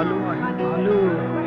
आलू आलू